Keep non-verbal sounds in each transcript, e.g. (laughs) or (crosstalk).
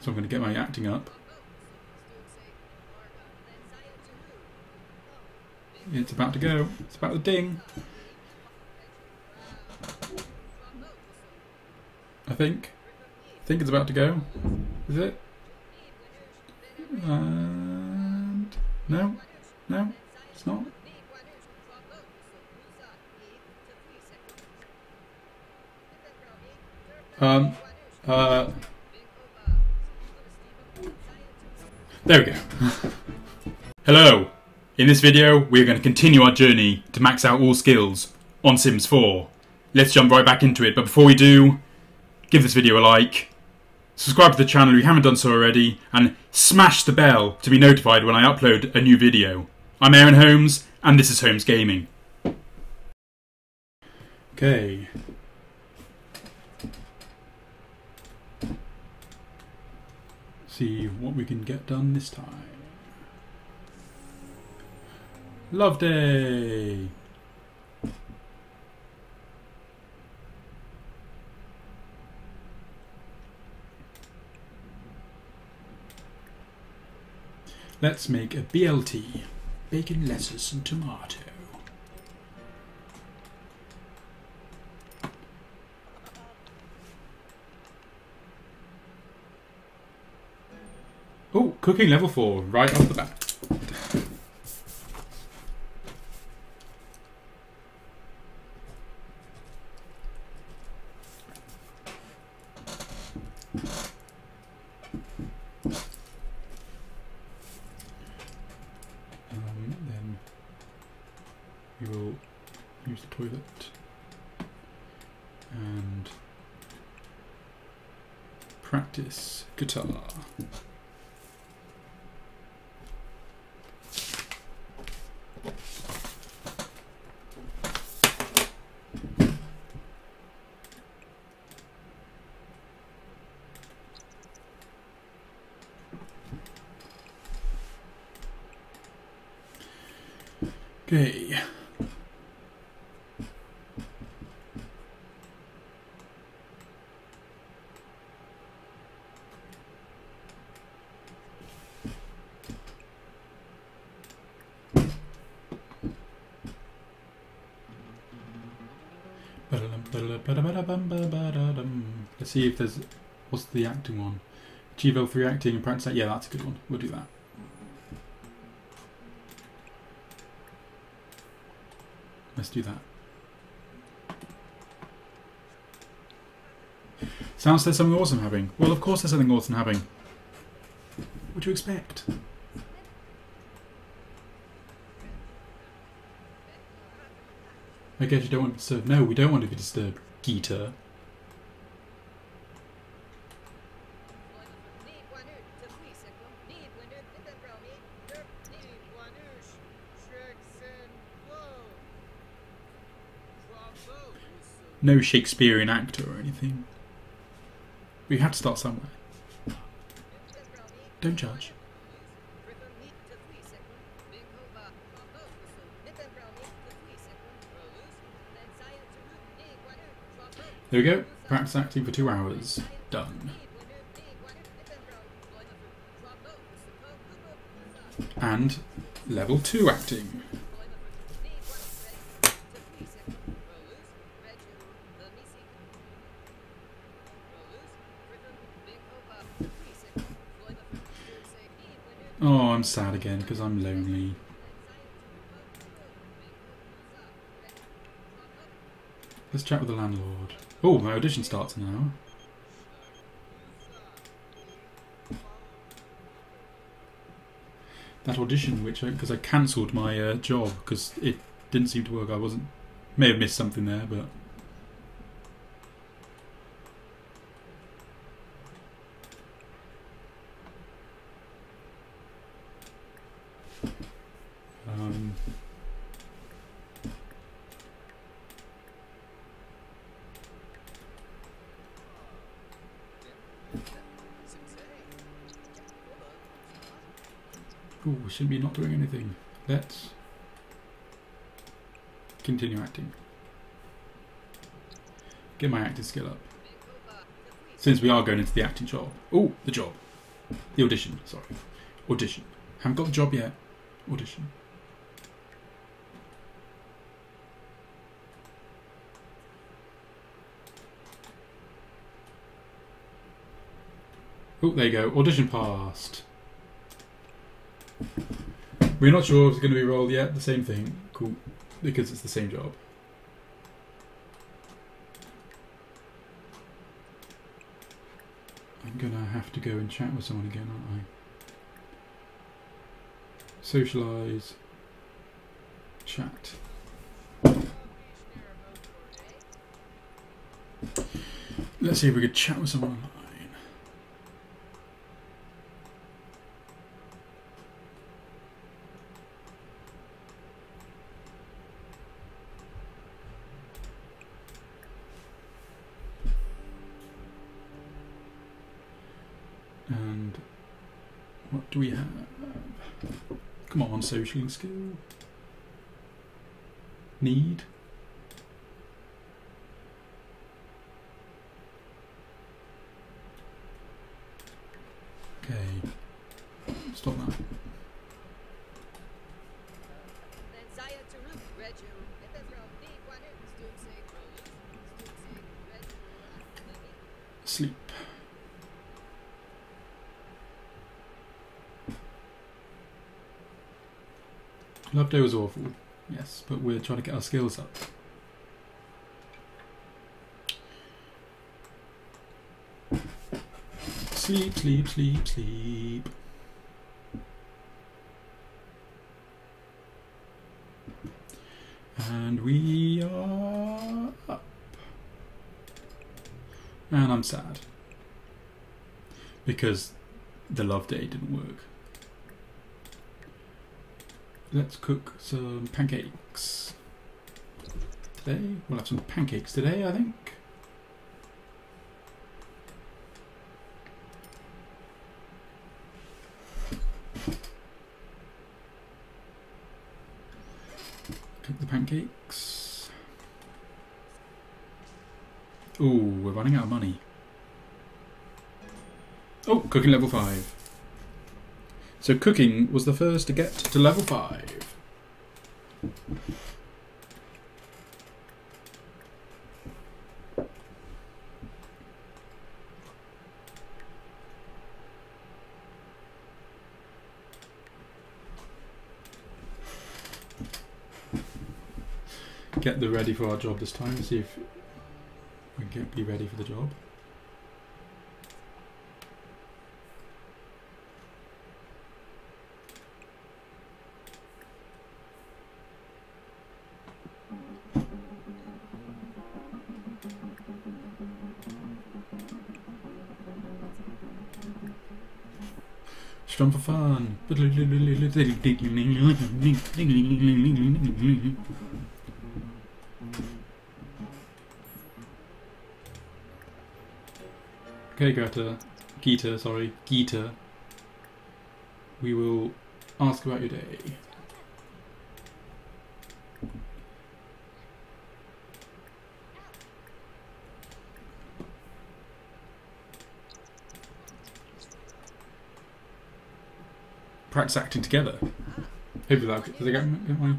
So I'm going to get my acting up. It's about to go. It's about to ding. I think. I think it's about to go. Is it? And no, no, it's not. Um. Uh. There we go. Hello. In this video, we're going to continue our journey to max out all skills on Sims 4. Let's jump right back into it, but before we do, give this video a like, subscribe to the channel if you haven't done so already, and smash the bell to be notified when I upload a new video. I'm Aaron Holmes, and this is Holmes Gaming. Okay. See what we can get done this time. Love Day! Let's make a BLT. Bacon, lettuce and tomato. Cooking level 4, right off the bat. practice then we will use the toilet and practice guitar. Okay. Let's see if there's what's the acting one. Achieve level 3 acting and practice that. Yeah, that's a good one. We'll do that. Let's do that. Sounds there's something awesome happening. Well, of course there's something awesome happening. What do you expect? I guess you don't want to disturb. No, we don't want to be disturbed, Geeta. No Shakespearean actor or anything. We had to start somewhere. Don't judge. There we go. Practice acting for two hours. Done. And level two acting. Oh, I'm sad again because I'm lonely. Let's chat with the landlord. Oh, my audition starts now. That audition, which because I, cancelled my uh, job because it didn't seem to work. I wasn't may have missed something there, but um, Shouldn't be not doing anything. Let's continue acting. Get my acting skill up. Since we are going into the acting job. Oh, the job. The audition, sorry. Audition. Haven't got the job yet. Audition. Oh, there you go. Audition passed. We're not sure if it's going to be rolled yet. The same thing. Cool. Because it's the same job. I'm going to have to go and chat with someone again, aren't I? Socialise. Chat. Let's see if we could chat with someone online. And what do we have? Come on, social skill. Need. Okay. Stop that. Sleep. Love Day was awful. Yes, but we're trying to get our skills up. Sleep, sleep, sleep, sleep. And we are up. And I'm sad. Because the love day didn't work. Let's cook some pancakes. Today, we'll have some pancakes today, I think. Cook the pancakes. Ooh, we're running out of money. Oh, cooking level 5. So cooking was the first to get to level 5. Get the ready for our job this time, see if we can get, be ready for the job. For fun. Okay, Greta. Gita, sorry. Gita. We will ask about your day. Practice acting together. Hopefully that does it get, get my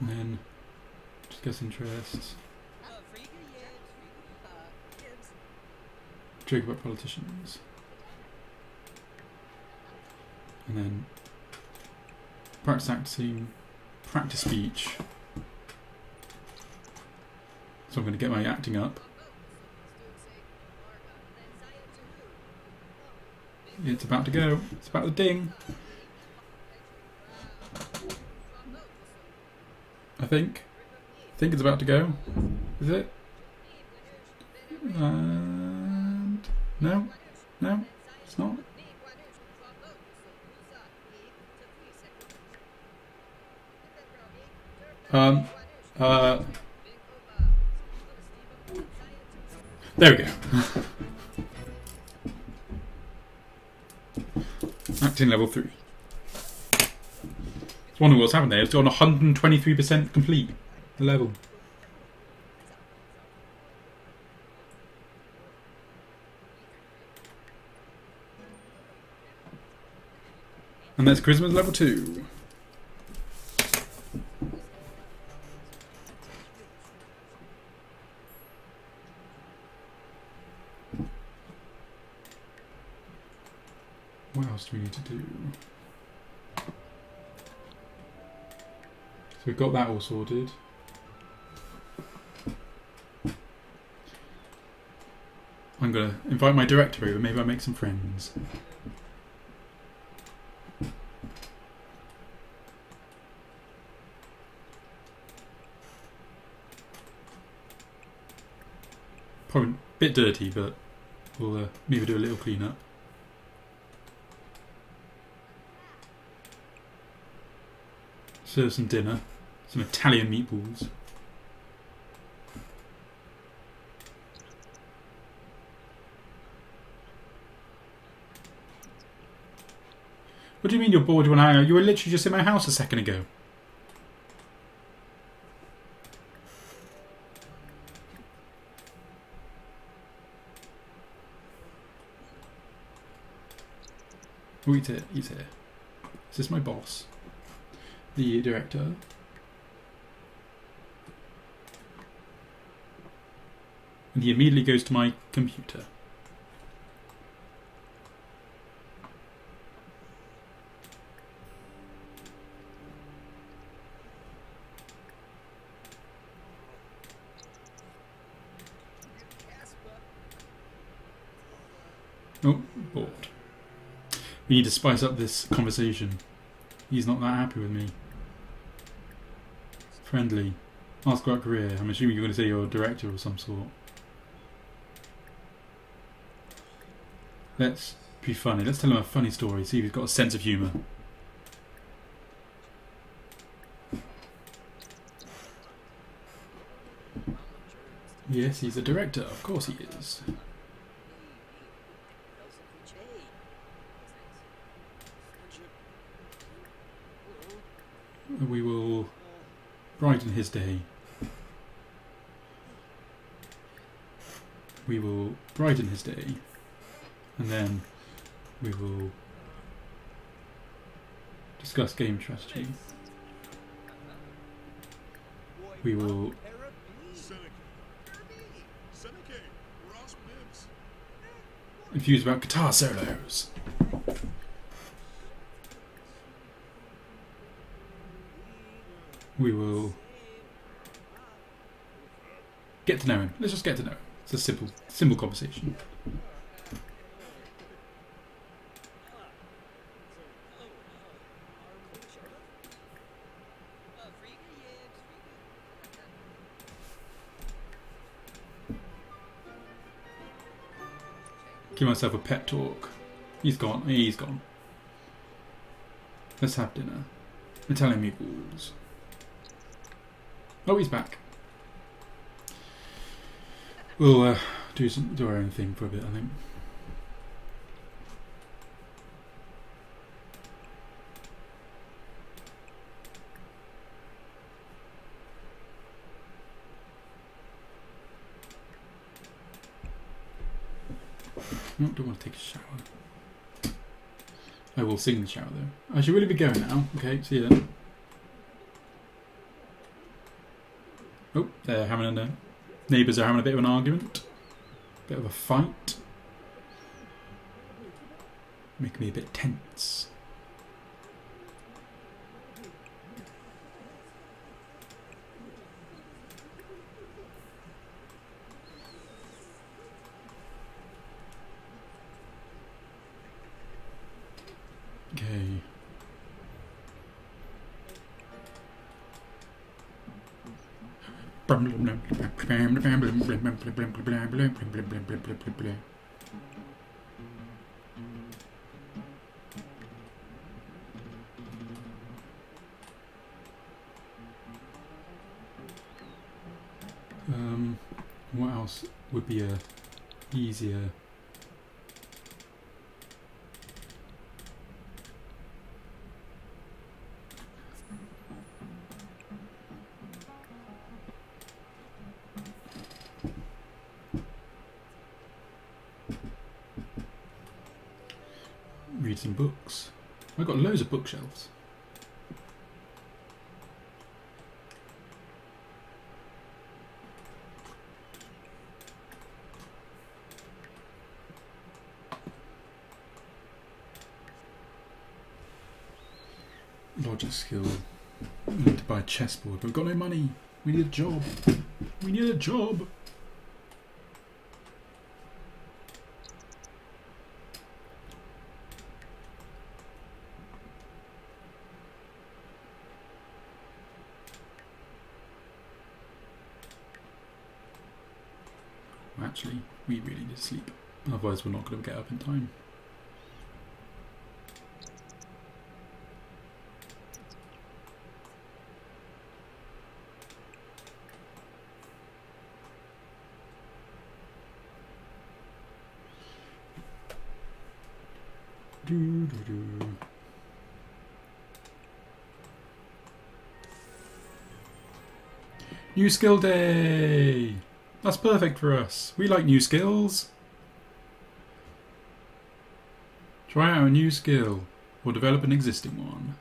and then discuss interests. Joke about politicians. And then practice acting, practice speech. So I'm going to get my acting up. It's about to go. It's about to ding. I think. I think it's about to go. Is it? And no, no, it's not. Um. Uh. There we go. (laughs) Acting level three. I wonder what's happened there. It's on 123% complete the level. And that's Charisma level 2. What else do we need to do? So we've got that all sorted. I'm gonna invite my director over, maybe I'll make some friends. Probably a bit dirty, but we'll uh, maybe do a little clean up. Serve some dinner, some Italian meatballs. What do you mean you're bored when I... You were literally just in my house a second ago. Oh, he's here. He's here. Is this my boss? The director? And he immediately goes to my computer. Oh, bored. We need to spice up this conversation. He's not that happy with me. Friendly. Ask about career. I'm assuming you're going to say you're a director of some sort. Let's be funny. Let's tell him a funny story. See if he's got a sense of humour. Yes, he's a director. Of course he is. We will brighten his day. We will brighten his day. And then we will discuss game strategy. We will infuse about guitar solos. We will get to know him. Let's just get to know him. It's a simple, simple conversation. Give myself a pet talk. He's gone. He's gone. Let's have dinner. Italian meatballs. Oh, he's back. We'll uh, do some do our own thing for a bit, I think. No, don't want to take a shower. I will sing in the shower though. I should really be going now. Okay, see you then. Oh, they're having a neighbours are having a bit of an argument, bit of a fight, making me a bit tense. Okay. Um, what else would be a easier I've got loads of bookshelves. Logic skill. We need to buy a chessboard, but we've got no money. We need a job. We need a job. Actually, we really need to sleep. Otherwise, we're not going to get up in time. Do, do, do. New skill day! That's perfect for us. We like new skills. Try out a new skill or develop an existing one.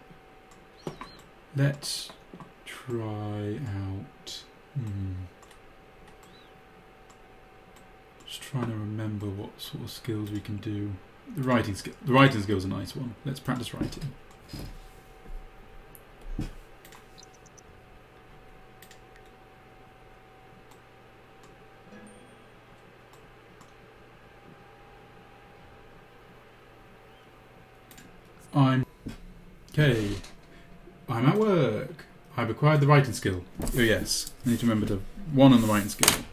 Let's try out. Hmm. Just trying to remember what sort of skills we can do. The writing skill. The writing skill is a nice one. Let's practice writing. I'm okay. I'm at work. I've acquired the writing skill. Oh yes, I need to remember to one on the writing skill.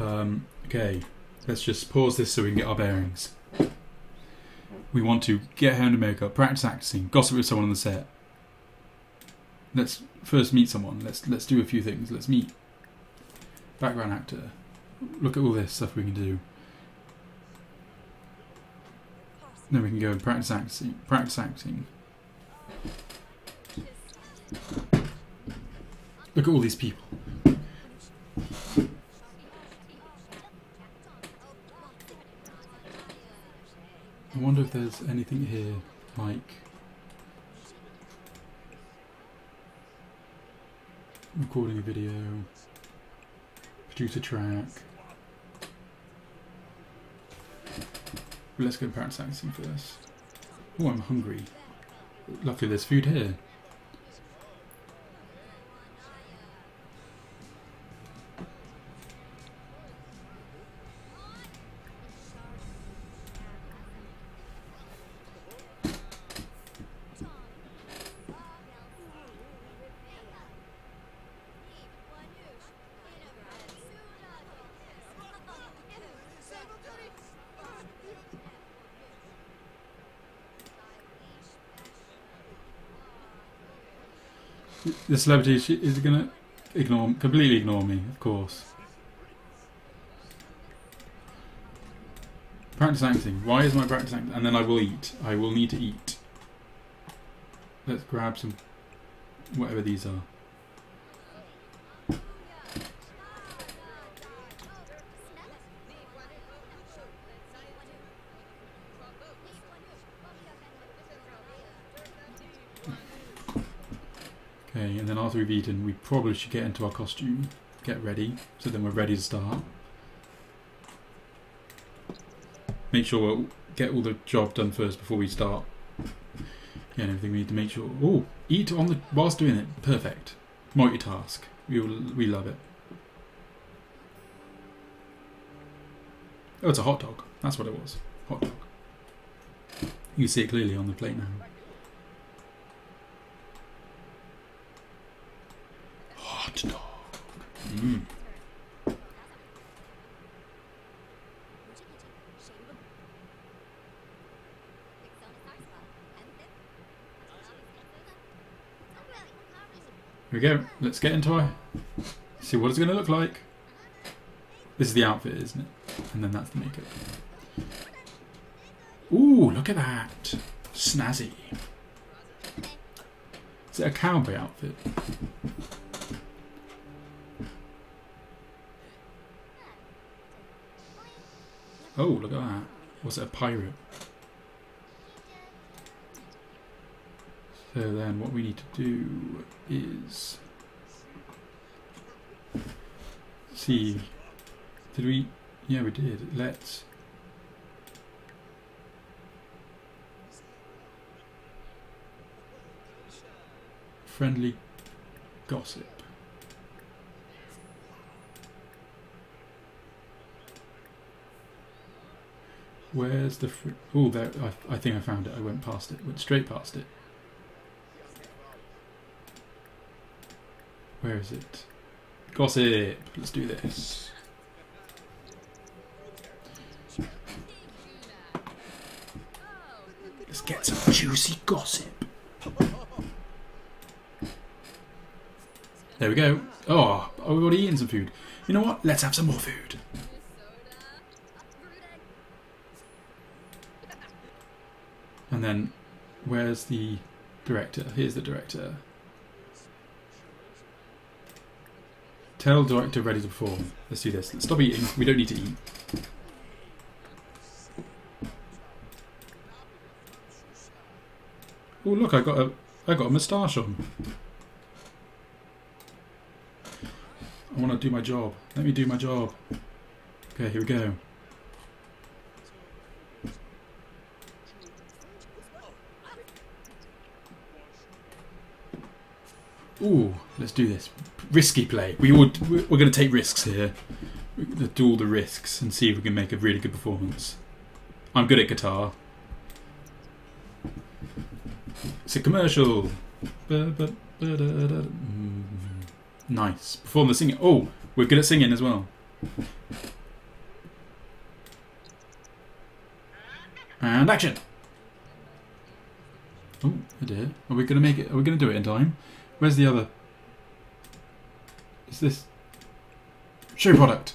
Um, okay, let's just pause this so we can get our bearings. We want to get hair and makeup, practice acting, gossip with someone on the set. Let's first meet someone. Let's let's do a few things. Let's meet background actor. Look at all this stuff we can do. Then we can go and practice acting. Practice acting. Look at all these people. I wonder if there's anything here like recording a video, produce a track. Let's go acting first. Oh, I'm hungry. Luckily, there's food here. The celebrity is gonna ignore, completely ignore me, of course. Practice acting. Why is my practice acting? And then I will eat. I will need to eat. Let's grab some, whatever these are. Okay, and then after we've eaten, we probably should get into our costume, get ready, so then we're ready to start. Make sure we'll get all the job done first before we start. Yeah, everything we need to make sure. Oh, eat on the whilst doing it. Perfect. Multitask. We we love it. Oh, it's a hot dog. That's what it was. Hot dog. You see it clearly on the plate now. Hot dog. Here we go. Let's get into it. See what it's going to look like. This is the outfit, isn't it? And then that's the makeup. Ooh, look at that. Snazzy. Is it a cowboy outfit? Oh, look at that. Was it a pirate? So then what we need to do is see did we yeah we did let's friendly gossip Where's the oh there I, I think I found it I went past it went straight past it Where is it? Gossip. Let's do this. Let's get some juicy gossip. There we go. Oh, oh, we've already eaten some food. You know what? Let's have some more food. And then, where's the director? Here's the director. Tell director ready to perform. Let's do this. Let's stop eating. We don't need to eat. Oh look, I got a I got a moustache on. I want to do my job. Let me do my job. Okay, here we go. Ooh, let's do this. Risky play. We would. We're going to take risks here. Do all the risks and see if we can make a really good performance. I'm good at guitar. It's a commercial. Mm-hmm. Nice. Perform the singing. Oh, we're good at singing as well. And action. Oh, I did. Are we going to make it? Are we going to do it in time? Where's the other? Is this Shoe product?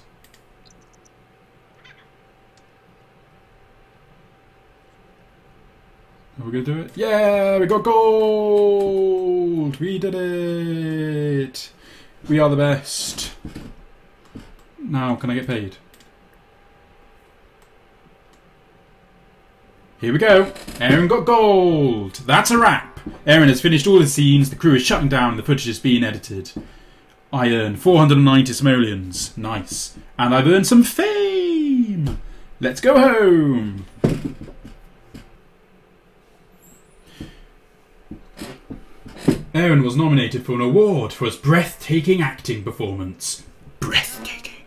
Are we gonna do it? Yeah, we got gold! We did it! We are the best. Now, can I get paid? Here we go. Aaron got gold. That's a wrap. Aaron has finished all the scenes. The crew is shutting down. The footage is being edited. I earn 490 simoleons. Nice. And I've earned some fame. Let's go home. Aaron was nominated for an award for his breathtaking acting performance. Breathtaking.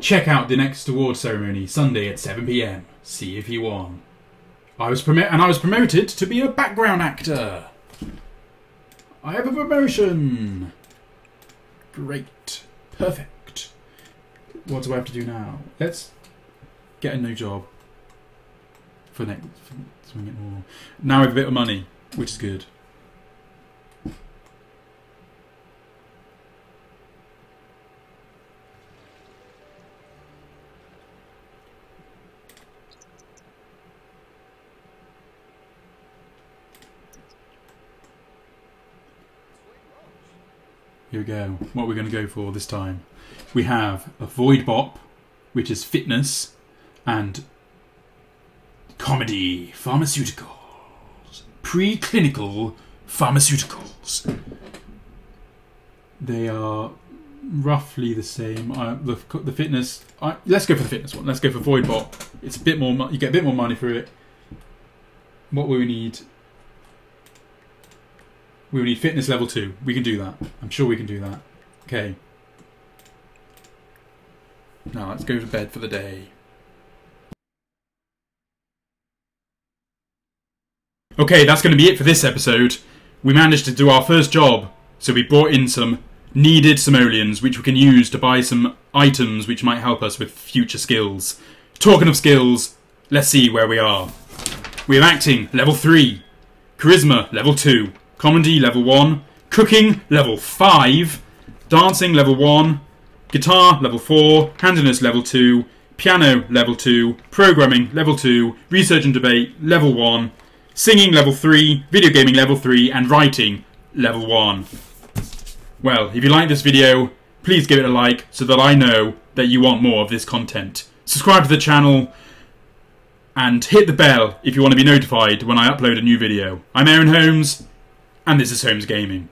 Check out the next award ceremony Sunday at 7pm. See if he won. I was promo- and I was promoted to be a background actor. I have a promotion. Great. Perfect. What do I have to do now? Let's get a new job. For next, for, we get more. Now we have a bit of money, which is good. Here we go. What we're going to go for this time. We have a Void Bop, which is fitness, and comedy, pharmaceuticals, preclinical pharmaceuticals. They are roughly the same. Uh, the the fitness. Uh, let's go for the fitness one. Let's go for Void Bop. It's a bit more. You get a bit more money for it. What will we need? We need fitness level 2. We can do that. I'm sure we can do that. Okay. Now let's go to bed for the day. Okay, that's going to be it for this episode. We managed to do our first job, so we brought in some needed simoleons, which we can use to buy some items which might help us with future skills. Talking of skills, let's see where we are. We have acting, level 3. Charisma, level 2. Comedy, level 1. Cooking, level 5. Dancing, level 1. Guitar, level 4. Handiness, level 2. Piano, level 2. Programming, level 2. Research and debate, level 1. Singing, level 3. Video gaming, level 3. And writing, level 1. Well, if you like this video, please give it a like so that I know that you want more of this content. Subscribe to the channel and hit the bell if you want to be notified when I upload a new video. I'm Aaron Holmes. And this is Holmes Gaming.